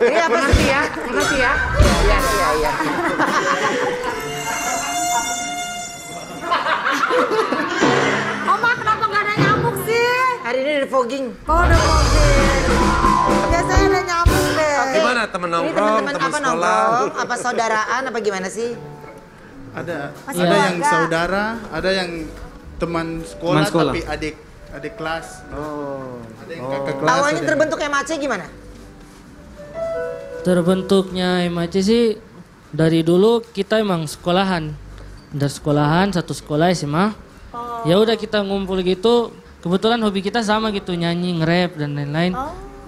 Ini apa sih ya? Makasih ya. Iya, iya, iya. Oma kenapa nggak ada nyamuk sih? Hari ini ada fogging. Oh ada mobil. Biasanya ada nyamuk deh. Gimana temen Ini nongkrong, teman-teman temen apa sekolah? nongkrong? Apa saudaraan? Apa gimana sih? Ada Masih ada yang saudara, ada yang teman sekolah, Teman sekolah. tapi adik adik kelas. Oh. Ada yang kakak kelas. Awalnya terbentuk MAC gimana? Terbentuknya MAC sih dari dulu kita emang sekolahan. Dari sekolahan, satu sekolah SMA. Ya udah kita ngumpul gitu. Kebetulan hobi kita sama gitu, nyanyi, nge-rap dan lain-lain.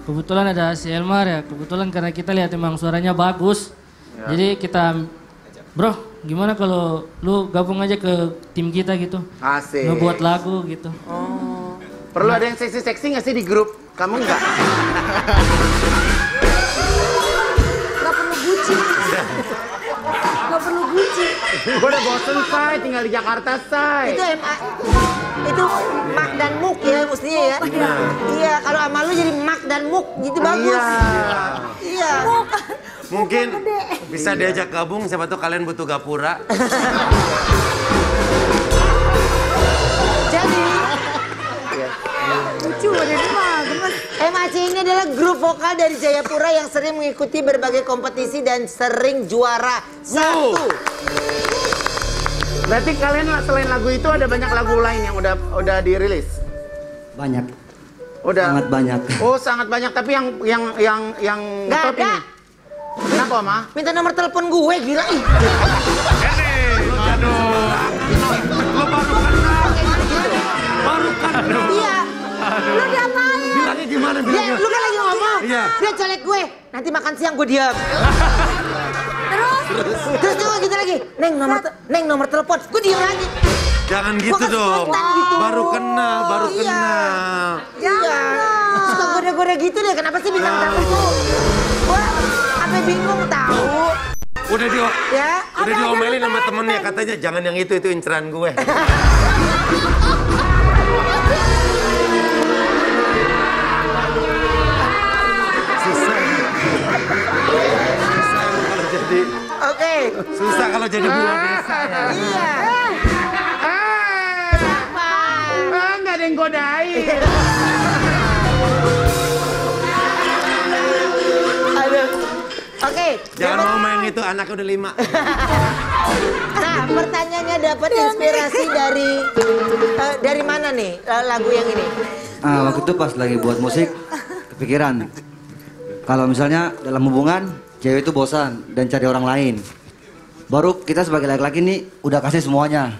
Kebetulan ada si Elmar ya, kebetulan karena kita lihat emang suaranya bagus. Jadi kita, bro gimana kalau lu gabung aja ke tim kita gitu. Asik. Ngebuat lagu gitu. Perlu ada yang seksi-seksi nggak sih di grup? Kamu nggak? Guci. Nggak perlu guci. Gue udah bosen, say. Tinggal di Jakarta, say. Itu MA. Itu Mak dan Muk ya mestinya ya. Iya, kalau sama lu jadi Mak dan Muk gitu bagus. Iya. Mungkin bisa diajak gabung, siapa tahu kalian butuh gapura. grup vokal dari Jayapura yang sering mengikuti berbagai kompetisi dan sering juara satu. Berarti kalian selain lagu itu ada banyak lagu lain yang udah udah dirilis? Banyak, Udah. sangat banyak. Oh sangat banyak tapi yang yang yang yang Nggak top ada. ini. Kenapa ma? Minta nomor telepon gue gila ih. Lo baru kenal, baru kenal. Iya. Lu diapain? Bilangnya gimana Dia, bilangnya? lu kan lagi ngomong. Iya. Dia colek gue. Nanti makan siang gue diam. Terus? Terus juga gitu lagi. Neng nomor Neng nomor telepon. Gue diam lagi. Jangan gitu dong. gitu. Baru kenal, baru Iya. kenal. Iya. Suka goda-goda gitu deh. Kenapa sih bintang tamu tuh? Gue sampai bingung tahu. Udah di Ya. udah diomelin sama temennya katanya jangan yang itu itu inceran gue. susah kalau jadi buah desa. Iya. Apa? Ah, nggak ada yang godain. Aduh. Oke. Jangan mau main itu anaknya udah lima. Nah, pertanyaannya dapat inspirasi dari eh, dari mana nih eh, lagu yang ini? Ah, waktu itu pas lagi buat musik, kepikiran. Kalau misalnya dalam hubungan, cewek itu bosan dan cari orang lain. Baru kita sebagai laki-laki nih udah kasih semuanya.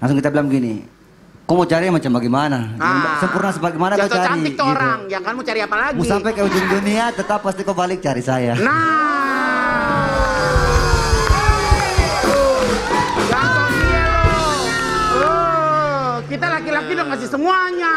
Langsung kita bilang gini, kau mau cari macam bagaimana? Ah. sempurna sebagaimana kau cari. cantik gitu. orang. Ya kan mau cari apa lagi? Mau sampai ke ujung dunia, tetap pasti kau balik cari saya. Nah. Oh, kita laki-laki udah ngasih semuanya.